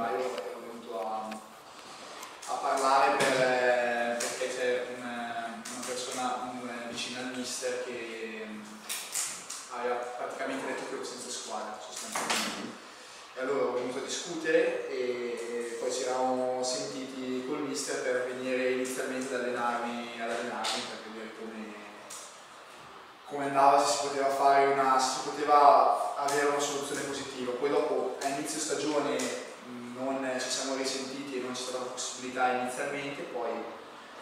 febbraio ero venuto a, a parlare per, perché c'è una, una persona un, vicina al mister che aveva praticamente detto che ero senza squadra sostanzialmente. E allora ho venuto a discutere e poi ci eravamo sentiti col mister per venire inizialmente ad allenarmi, ad allenarmi per vedere come, come andava, se si poteva fare una, se si poteva avere una soluzione positiva. Poi dopo a inizio stagione non ci siamo risentiti e non c'è stata la possibilità inizialmente, poi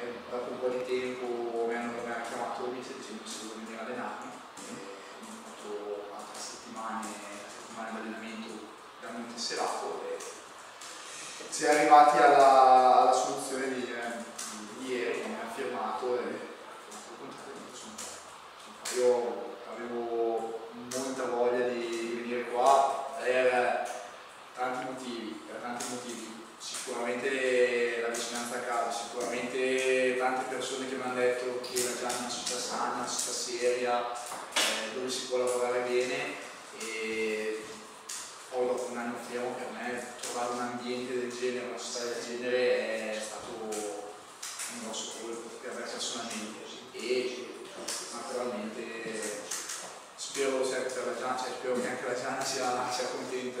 eh, dopo un po' di tempo mi hanno, mi hanno chiamato mister dicendo se volevo venire a allenarmi. Ho fatto altre settimane, settimane di allenamento veramente serato e si è arrivati alla soluzione di, eh, di ieri che mi ha firmato e ho contratto e sono qua. Io avevo molta voglia di venire qua per tanti motivi, per tanti motivi. Sicuramente la vicinanza a casa, sicuramente tante persone che mi hanno detto che la Gianna è una società sana, una società seria, eh, dove si può lavorare bene e poi dopo un anno fermo per me trovare un ambiente del genere, una società del genere è stato un grosso colpo per me personalmente e naturalmente spero, per la Gianna, cioè, spero che anche la Gianna sia, sia contenta